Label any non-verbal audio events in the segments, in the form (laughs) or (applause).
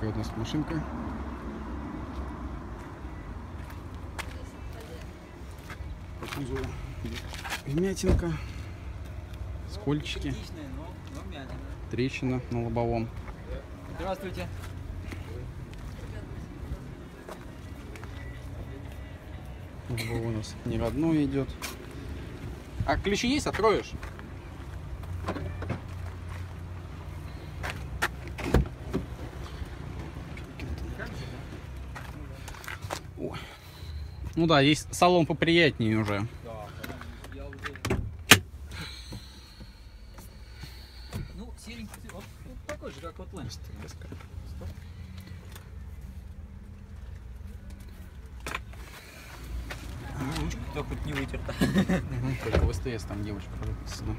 такая у нас машинка. По кузову вмятинка, скольчики, трещина на лобовом. Здравствуйте. Лобовой у нас не родной идет. А ключи есть? Откроешь? Ну да, есть салон поприятнее уже. Да, я уже... Ну, серенький, вот, вот такой же, как вот Лэнс. Ну, ручка только хоть не вытерта. Только в СТС там девочка прописана.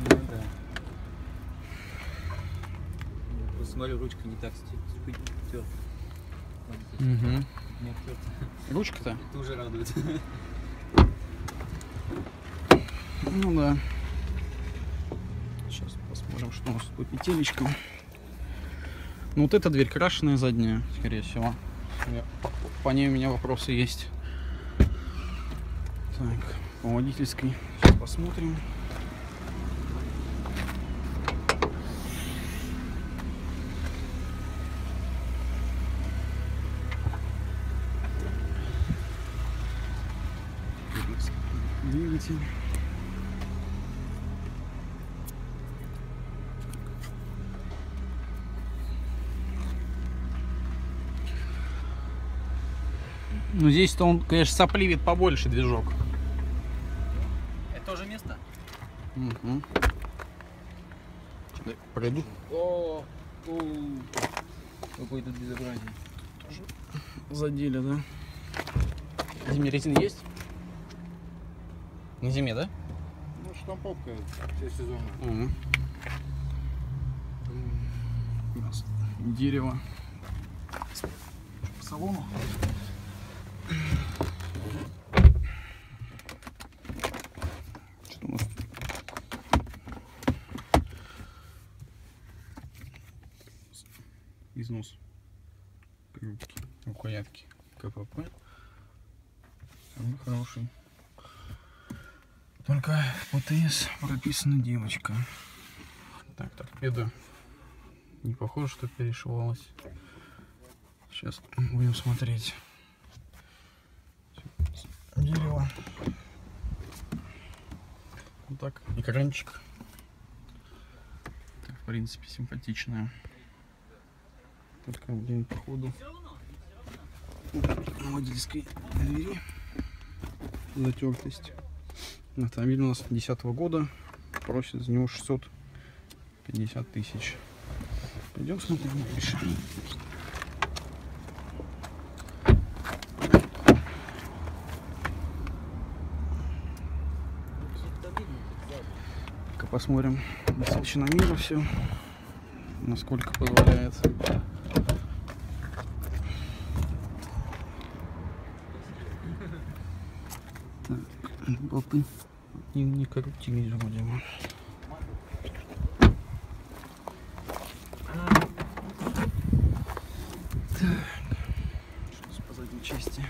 Ну да. Я Просто смотрю, ручка не так стерта. Обтерта. Ручка-то? Это уже радует. Ну да. Сейчас посмотрим, что у нас по петелечкам. Ну вот эта дверь крашеная задняя, скорее всего. По ней у меня вопросы есть. Так, по водительской. Сейчас посмотрим. Двигатель. Ну здесь-то он, конечно, сопливит побольше движок. Это тоже место? Угу. Пройду. О, о, какое тут безобразие. Задели, да? Зимняя резина есть? На зиме, да? Ну, штамповка все сезоны. Мгм. У нас дерево. По салону. Что у нас? Износ. Рукоятки. КПП. Самый хороший. Только в ПТС прописана девочка. Так, торпеда. Не похоже, что перешивалась. Сейчас будем смотреть. Дерево. Вот так. Экранчик. Так, в принципе, симпатичная. Только, блин, походу. Водительской двери. Затертость. Автомобиль у нас 2010 года. Просит за него 650 тысяч. Пойдем смотрим дальше. Пока посмотрим на мира все. Насколько позволяет. Так, болты не, вроде бы. Так, что с позади части?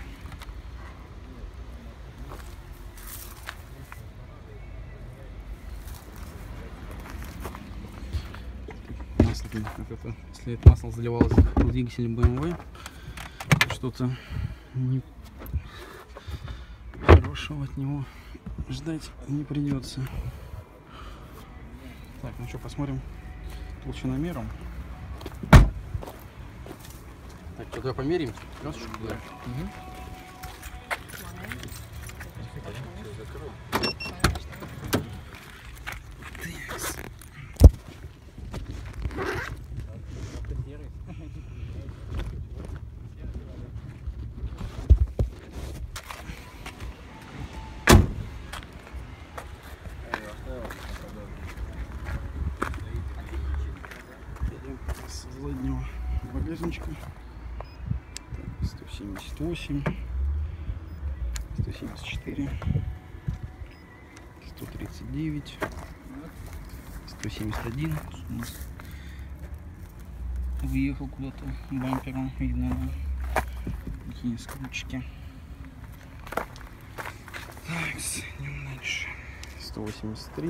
Масло, это, если это масло заливалось в двигатель BMW, что-то не хорошего от него ждать не придется. Так, ну что, посмотрим толщиномером. Так, что, давай померим? Красочку туда. Идем с заднего багажничка. Так, 178, 174, 139, 171, Выехал куда-то бампером, видно, да. Какие скручки. Так, идем дальше. 183.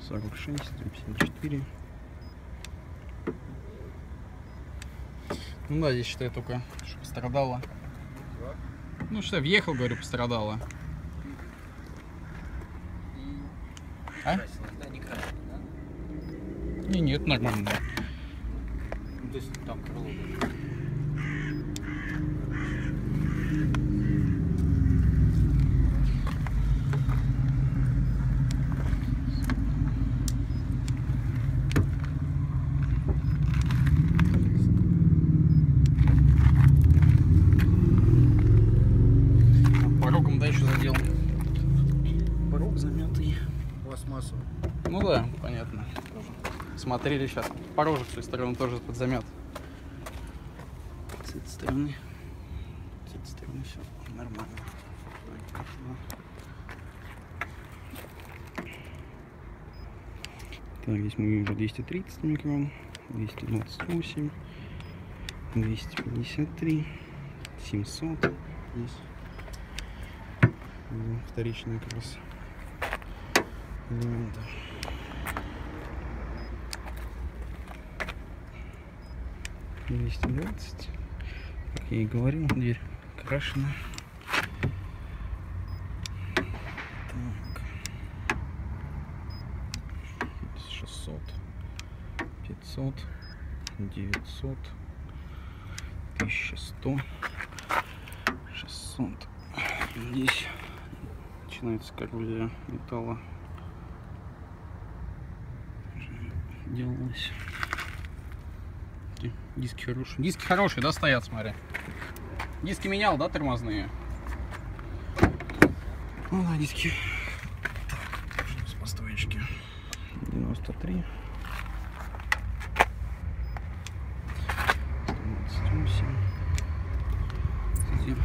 146, 154. Ну да, здесь считай только, что пострадало. Ну что, въехал, говорю, пострадало. А? Не? Не, нет, нормально. Ну, то есть там крыло было. А Порогом дальше задел. Порог замятый. Пластмассовый. Ну да, понятно. Смотрели сейчас. Порожек с той стороны тоже под замет. С этой стороны. С этой стороны все нормально. Так, здесь мы уже 230 микрон, 228, 253, 700. Здесь вторичная как раз элемента. Двести двадцать. Как я и говорил, дверь крашена. Так. Шестьсот. Пятьсот. Девятьсот. Тысяча сто. Шестьсот. Здесь начинается коррозия металла. Ди- Диски хорошие. Диски хорошие, да, стоят, смотри. Диски менял, да, тормозные? Ну да, диски. Так, с постоечки. 93. 128. Кстати,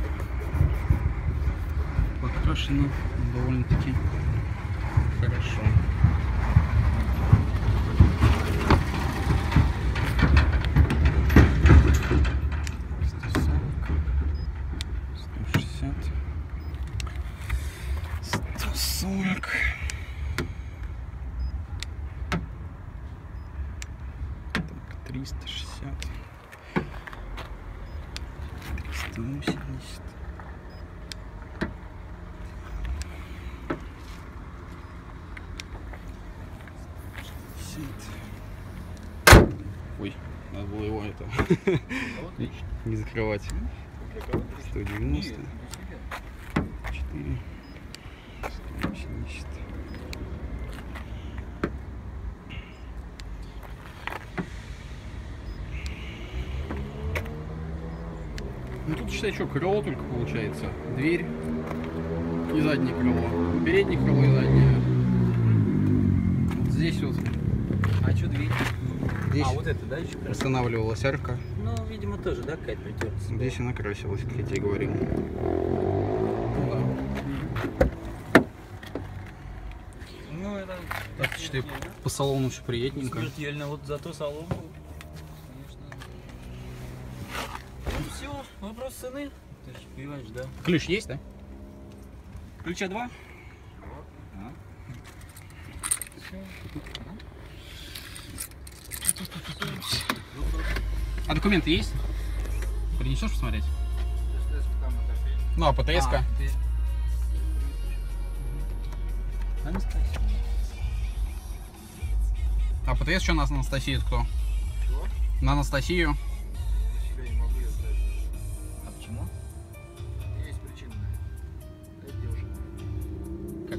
покрашено довольно-таки хорошо. Сто сорок, сто шестьдесят, сто сорок. Так, триста шестьдесят, триста восемьдесят. Ой, надо было его это (laughs) не закрывать. 190, 4, 180. Ну тут считай, что крыло только получается. Дверь и заднее крыло. Переднее крыло и заднее. Вот здесь вот. А что дверь? Здесь А, вот это, да, еще красиво? устанавливалась арка. Ну, видимо, тоже, да, какая-то притерлась. Здесь она красилась, как я тебе говорил. Ну. Ну, это... Так, считай, по салону все приятненько. Смертельно, вот зато салон был. Конечно. Ну все, цены. Ты же понимаешь, да? Ключ есть, да? Ключа два? А документы есть? Принесешь посмотреть? Ну, а ПТС-ка? А, ты-. А ПТС что у нас на Анастасию кто? Чего? На Анастасию?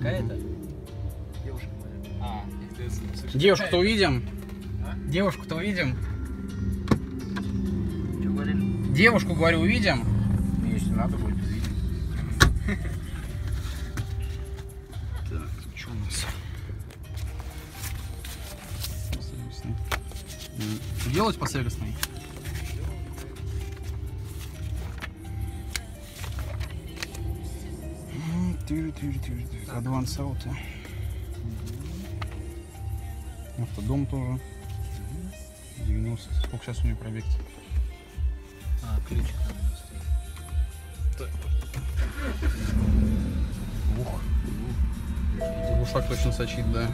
Какая-то? Девушка моя. А, Девушку-то увидим? А? Девушку-то увидим? Что говорили? Девушку, говорю, увидим? Ну, если надо будет увидеть. Так, что у нас? Делать по сервисной? Адванс ауто. Автодом тоже. Ну, с- сколько сейчас у нее пробег? А, ключик надо стоит. Ух. Глушак точно сочит, да.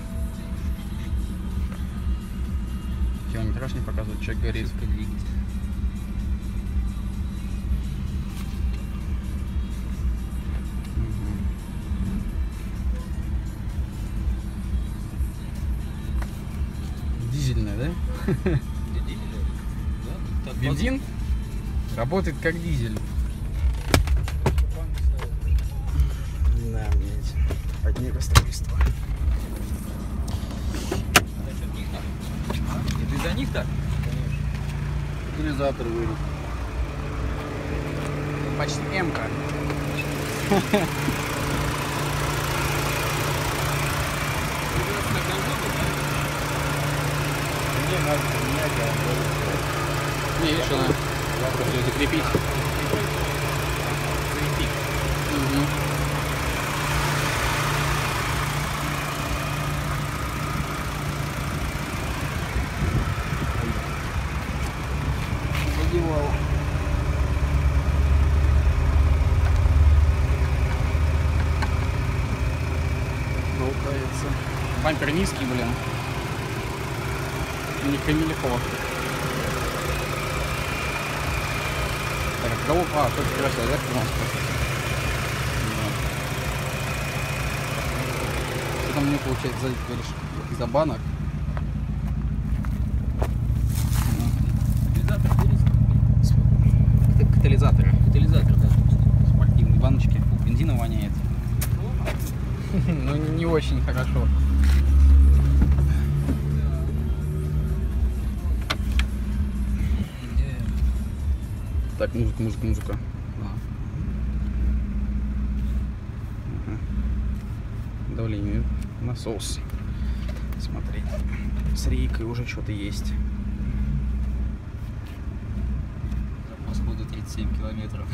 Километраж не показывает, человек горит. Бензин работает как дизель. Да, блядь. Одни расстройства. А что, них так? Это из-за них так? Катализатор вырез. Почти (laughs) Мне надо поменять, а он Не, видишь, она просто её закрепить. Мгм. Задевал. Болтается. Бампер низкий, блин. Не камильфо. Так, а кого? А, только красил, да, у нас Что там мне получается сзади, говоришь, из-за банок? Катализатор Катализаторы. Катализатор, да. Спортивные баночки. Бензина воняет. Ну, не очень хорошо. Так, музыка, музыка, музыка. Ага. Давление, насос. Смотри, с рейкой уже что-то есть. Запас хода 37 километров.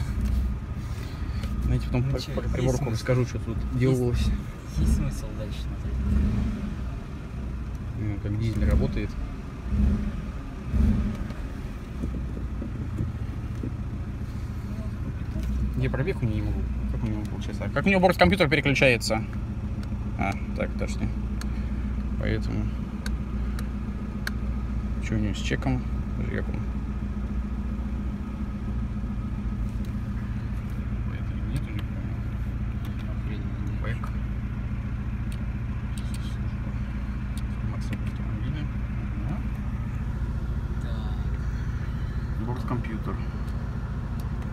Знаете, потом Ну есть приборку расскажу, что тут делалось. Есть смысл дальше смотреть. Ну, как дизель работает. Где пробег у могу? Как у него получается? Как у него борт компьютер переключается? А, так, точно. Поэтому. Что у него с чеком? Подожди, как он? Это не нету, не помню. Бэк. Информация об автомобиле. Ага. Так. Борт-компьютер.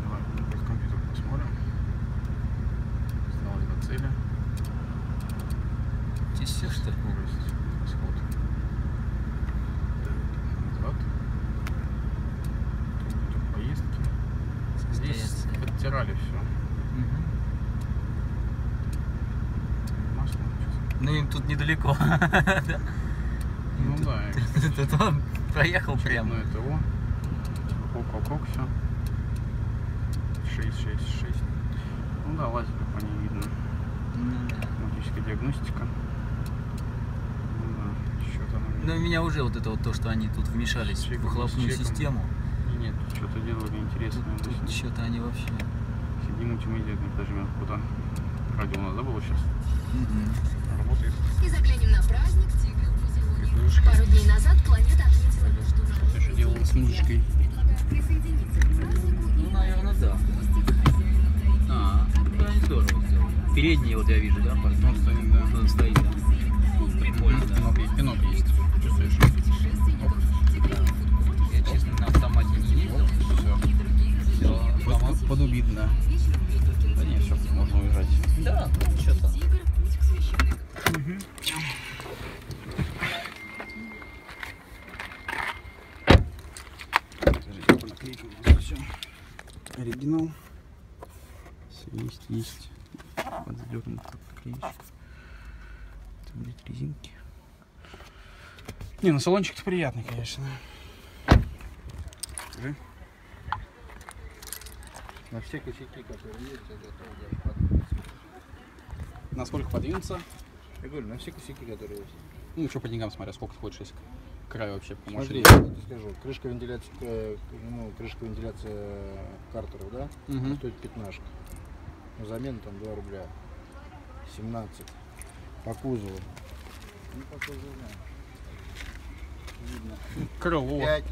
Давай, борт-компьютер посмотрим. Стал до цели. Здесь все что ли? Скорость, расход. Назад. Тут поездки. Здесь Подтирали все. Ну им тут недалеко. (laughs) Ну Тут- да, и Тут он проехал прямо. очередное ТО. Ок-ок-ок, все. 6, 6, 6. Ну да, лазер по ней видно. Ну. Автоматическая диагностика. Ну да, что-то она... Ну, меня уже вот это вот то, что они тут вмешались в выхлопную систему. Делали интересное. Тут, что-то они вообще. Сидим мультимедиа, нажмем куда. Радио у нас забыл сейчас. Работает. И заглянем на праздник тигра. Пару дней назад планета отметила международный что делала с музычкой. Предлагаю присоединиться к празднику и Ну, наверное, да. А, да, они здорово сделали. Передние вот я вижу, да, парень? Он стоит, да. Он стоит, да. Прикольно, да. Пинок, есть- пинок есть. Чувствуешь? Под, подубит, да. Да нет, все, можно уезжать. Да, ну, что-то. Оригинал. Все есть, есть. Подзадернут наклеечек. Там, блядь, резинки. Не, ну салончик-то приятный, конечно. Скажи. На все косяки, которые есть, я готов. Насколько подвинуться? Я говорю, на все косяки, которые есть. Ну, что по деньгам смотря, сколько ты хочешь, если краю вообще по Смотри, я скажу, крышка вентиляции, э, ну, крышка вентиляции картеров, да, Мгм. стоит пятнашка. Ну, замена там 2 рубля. 17. По кузову. Ну, по кузову, да. Видно. Крыло. 5.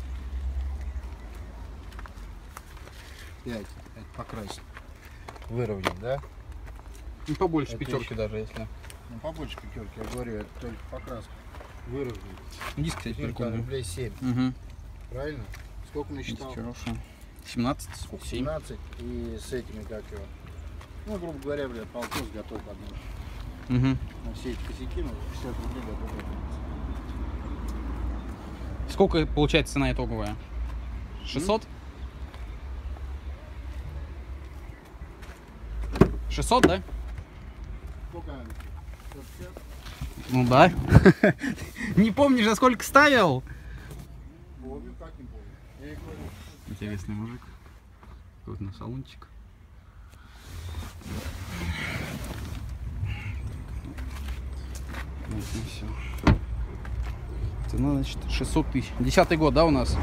5. 5 покрасить. Выровнять, да? И побольше Это пятерки еще- даже, если. Ну, побольше пятерки, я говорю, это только покраска. Выровнять. Диск, кстати, прикольный. рублей 7, Угу. правильно? Сколько насчитал? хороший. 17, сколько? 7. 17 и с этими как его. Ну, грубо говоря, блядь, полтос готов под нож. Угу. На все эти косяки, ну, 60 рублей готов под Сколько получается цена итоговая? 600? 600, да? Сколько? 150? Ну да. (laughs) Не помнишь, за сколько ставил? Помню, как не помню. Интересный мужик. Вот на салончик. Вот и все. Цена, значит, 600 тысяч. Десятый год, да, у нас?